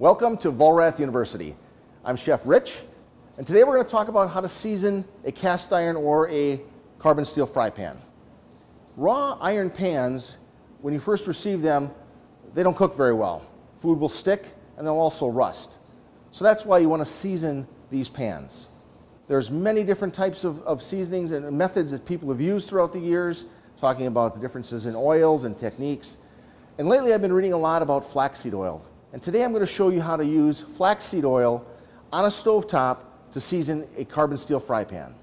Welcome to Vollrath University. I'm Chef Rich, and today we're going to talk about how to season a cast iron or a carbon steel fry pan. Raw iron pans, when you first receive them, they don't cook very well. Food will stick and they'll also rust. So that's why you want to season these pans. There's many different types of, of seasonings and methods that people have used throughout the years, talking about the differences in oils and techniques. And lately I've been reading a lot about flaxseed oil. And today I'm going to show you how to use flaxseed oil on a stove top to season a carbon steel fry pan.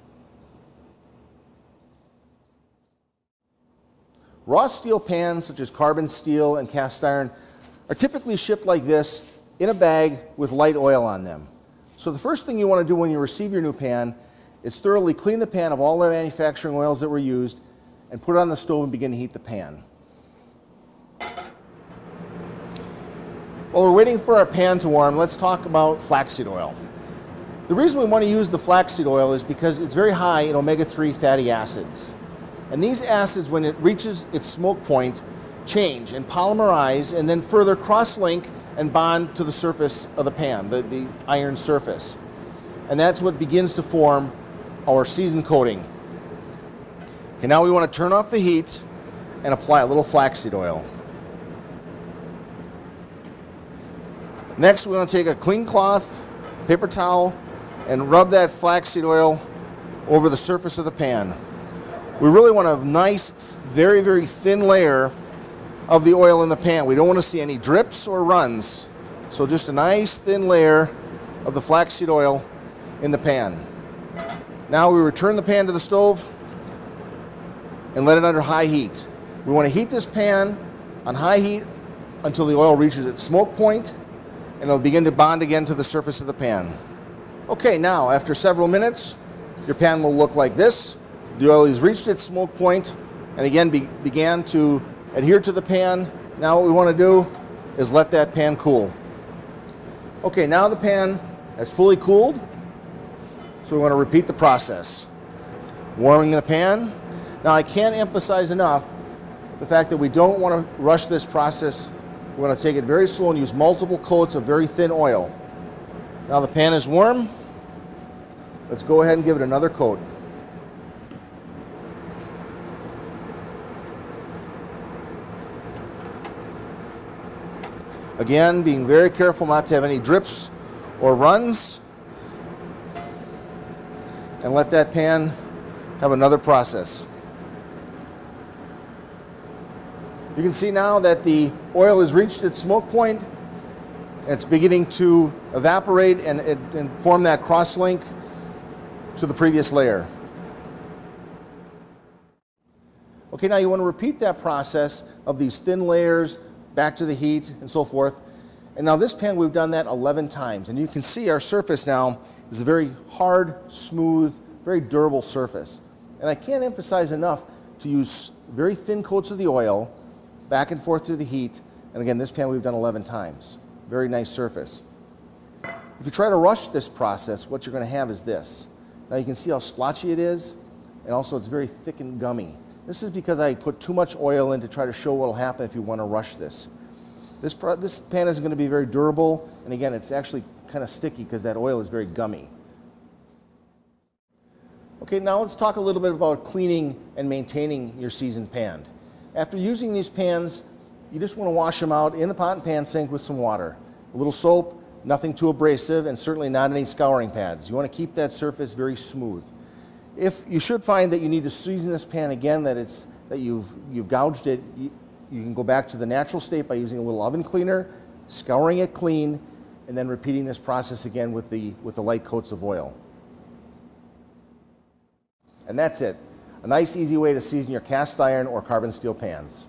Raw steel pans such as carbon steel and cast iron are typically shipped like this in a bag with light oil on them. So the first thing you want to do when you receive your new pan is thoroughly clean the pan of all the manufacturing oils that were used and put it on the stove and begin to heat the pan. While we're waiting for our pan to warm, let's talk about flaxseed oil. The reason we want to use the flaxseed oil is because it's very high in omega-3 fatty acids. And these acids, when it reaches its smoke point, change and polymerize and then further cross-link and bond to the surface of the pan, the, the iron surface. And that's what begins to form our season coating. Okay, now we want to turn off the heat and apply a little flaxseed oil. Next, we're going to take a clean cloth, paper towel, and rub that flaxseed oil over the surface of the pan. We really want a nice, very, very thin layer of the oil in the pan. We don't want to see any drips or runs. So just a nice thin layer of the flaxseed oil in the pan. Now we return the pan to the stove and let it under high heat. We want to heat this pan on high heat until the oil reaches its smoke point and it'll begin to bond again to the surface of the pan. Okay, now after several minutes, your pan will look like this. The oil has reached its smoke point and again be began to adhere to the pan. Now what we want to do is let that pan cool. Okay, now the pan has fully cooled, so we want to repeat the process. Warming the pan. Now I can't emphasize enough the fact that we don't want to rush this process we're going to take it very slow and use multiple coats of very thin oil. Now the pan is warm. Let's go ahead and give it another coat. Again, being very careful not to have any drips or runs. And let that pan have another process. You can see now that the oil has reached its smoke point. It's beginning to evaporate and, and form that cross-link to the previous layer. Okay, now you want to repeat that process of these thin layers back to the heat and so forth. And now this pan, we've done that 11 times. And you can see our surface now is a very hard, smooth, very durable surface. And I can't emphasize enough to use very thin coats of the oil back and forth through the heat. And again, this pan we've done 11 times. Very nice surface. If you try to rush this process, what you're going to have is this. Now you can see how splotchy it is, and also it's very thick and gummy. This is because I put too much oil in to try to show what will happen if you want to rush this. This, this pan isn't going to be very durable, and again, it's actually kind of sticky because that oil is very gummy. Okay, now let's talk a little bit about cleaning and maintaining your seasoned pan. After using these pans, you just want to wash them out in the pot and pan sink with some water. A little soap, nothing too abrasive, and certainly not any scouring pads. You want to keep that surface very smooth. If you should find that you need to season this pan again, that it's that you've you've gouged it, you, you can go back to the natural state by using a little oven cleaner, scouring it clean, and then repeating this process again with the with the light coats of oil. And that's it. A nice, easy way to season your cast iron or carbon steel pans.